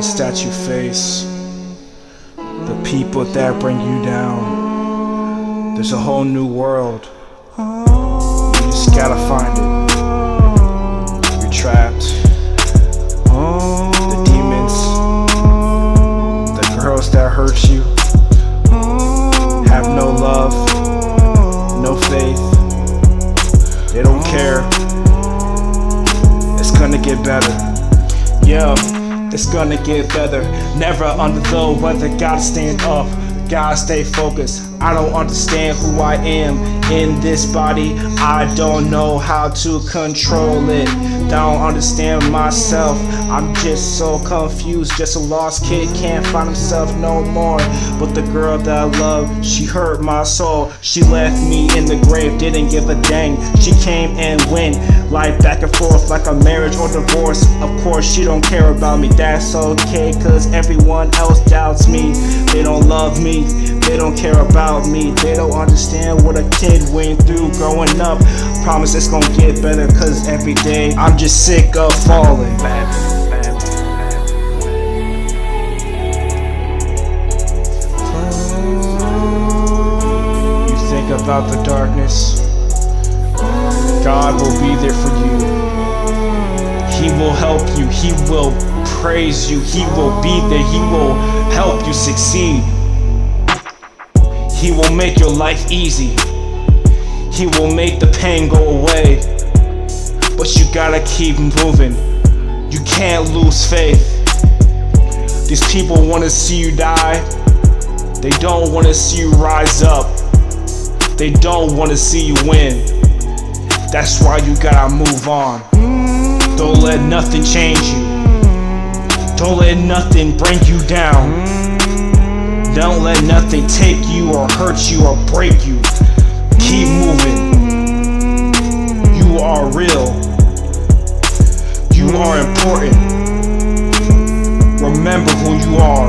that you face, the people that bring you down. There's a whole new world. You just gotta find it. You're trapped. The demons, the girls that hurt you, have no love, no faith. They don't care. It's gonna get better. Yeah, it's gonna get better. Never under the weather, gotta stand up, gotta stay focused. I don't understand who I am in this body. I don't know how to control it. Don't understand myself. I'm just so confused. Just a lost kid, can't find himself no more. But the girl that I love, she hurt my soul. She left me in the grave, didn't give a dang. She came and went, like back and forth, like a marriage or divorce. Of course, she don't care about me. That's okay, cause everyone else doubts me. They don't love me, they don't care about me. They don't understand what a kid went through growing up. Promise it's gonna get better, cause every day I'm just sick of falling. Think about the darkness, God will be there for you. He will help you, He will praise you, He will be there, He will help you succeed. He will make your life easy, He will make the pain go away. But you gotta keep moving, you can't lose faith. These people wanna see you die. They don't want to see you rise up. They don't want to see you win. That's why you gotta move on. Don't let nothing change you. Don't let nothing bring you down. Don't let nothing take you or hurt you or break you. Keep moving. You are real. You are important. Remember who you are.